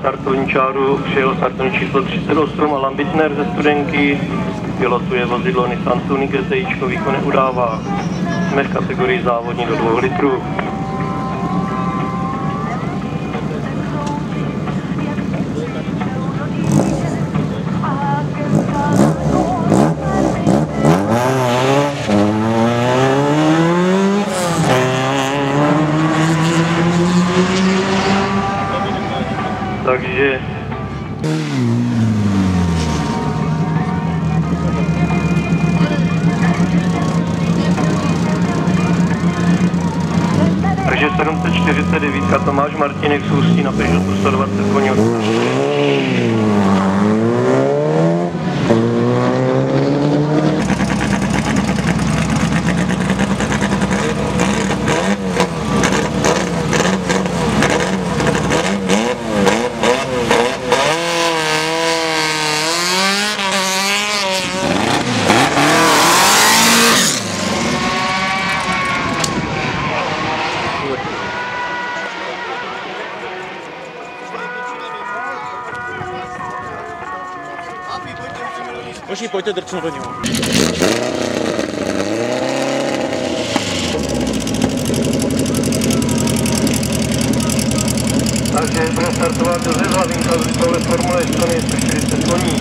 startovní čáru přijel startovní číslo 38 Alan Bittner ze Studenky, pilotuje vozidlo Nissan Sunny GTI, výkon neudává. Jsme v kategorii závodní do 2 litrů. Takže Takže 749 Tomáš Martinek z Ústí na Peugeotu 120 koní. Možná pojďte drcnout do něho. Takže bude startovat Josef Hlavinka z Formule 140 koní.